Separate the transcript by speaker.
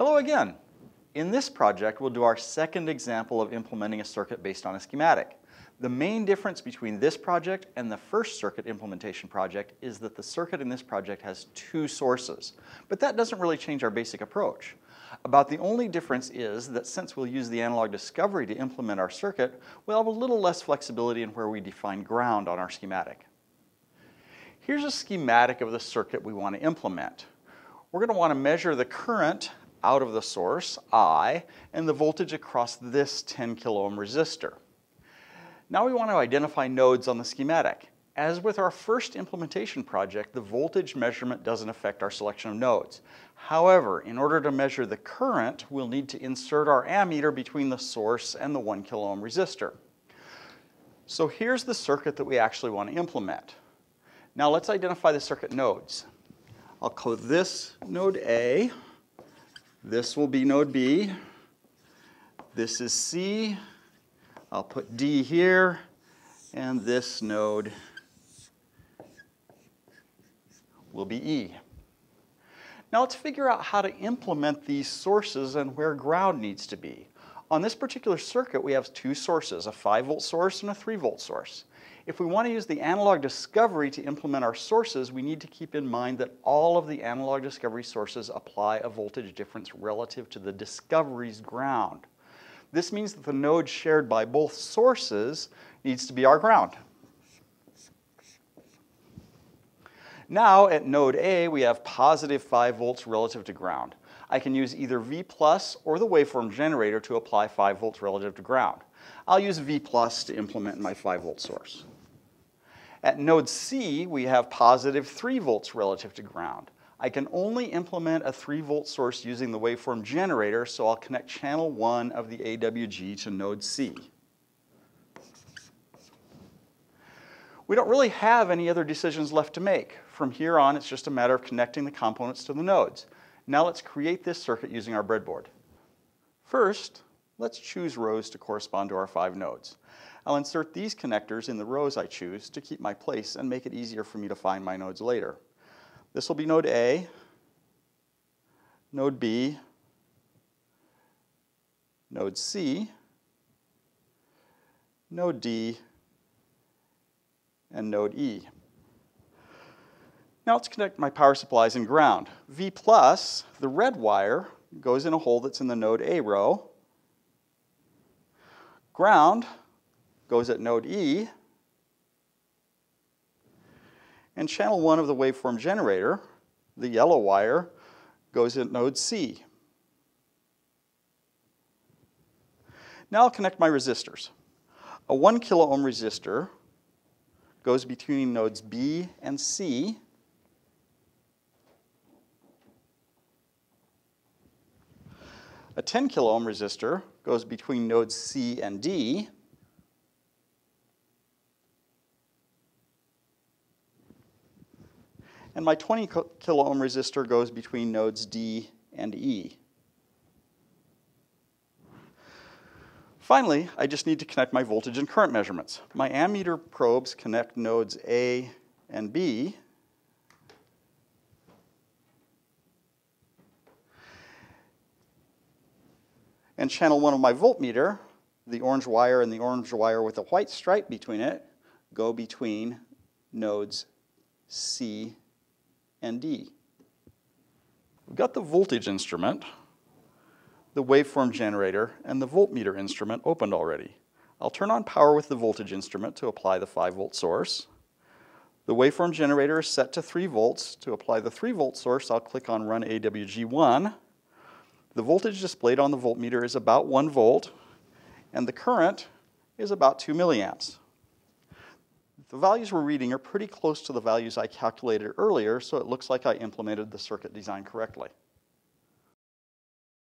Speaker 1: Hello again. In this project, we'll do our second example of implementing a circuit based on a schematic. The main difference between this project and the first circuit implementation project is that the circuit in this project has two sources, but that doesn't really change our basic approach. About the only difference is that since we'll use the analog discovery to implement our circuit, we'll have a little less flexibility in where we define ground on our schematic. Here's a schematic of the circuit we want to implement. We're going to want to measure the current out of the source, I, and the voltage across this 10 kilo ohm resistor. Now we want to identify nodes on the schematic. As with our first implementation project, the voltage measurement doesn't affect our selection of nodes. However, in order to measure the current, we'll need to insert our ammeter between the source and the 1 kilo ohm resistor. So here's the circuit that we actually want to implement. Now let's identify the circuit nodes. I'll call this node A. This will be node B. This is C. I'll put D here. And this node will be E. Now let's figure out how to implement these sources and where ground needs to be. On this particular circuit, we have two sources, a 5 volt source and a 3 volt source. If we want to use the analog discovery to implement our sources, we need to keep in mind that all of the analog discovery sources apply a voltage difference relative to the discovery's ground. This means that the node shared by both sources needs to be our ground. Now at node A, we have positive 5 volts relative to ground. I can use either V plus or the waveform generator to apply 5 volts relative to ground. I'll use V plus to implement my 5 volt source. At node C, we have positive 3 volts relative to ground. I can only implement a 3 volt source using the waveform generator, so I'll connect channel 1 of the AWG to node C. We don't really have any other decisions left to make. From here on, it's just a matter of connecting the components to the nodes. Now let's create this circuit using our breadboard. First, let's choose rows to correspond to our five nodes. I'll insert these connectors in the rows I choose to keep my place and make it easier for me to find my nodes later. This will be node A, node B, node C, node D, and node E. Now let's connect my power supplies and ground. V plus, the red wire, goes in a hole that's in the node A row. Ground goes at node E. And channel 1 of the waveform generator, the yellow wire, goes at node C. Now I'll connect my resistors. A 1 kilo ohm resistor goes between nodes B and C A 10 kilo ohm resistor goes between nodes C and D. And my 20 kilo ohm resistor goes between nodes D and E. Finally, I just need to connect my voltage and current measurements. My ammeter probes connect nodes A and B, And channel one of my voltmeter, the orange wire and the orange wire with a white stripe between it, go between nodes C and D. We've got the voltage instrument, the waveform generator, and the voltmeter instrument opened already. I'll turn on power with the voltage instrument to apply the 5 volt source. The waveform generator is set to 3 volts. To apply the 3 volt source, I'll click on Run AWG1 the voltage displayed on the voltmeter is about 1 volt, and the current is about 2 milliamps. The values we're reading are pretty close to the values I calculated earlier, so it looks like I implemented the circuit design correctly.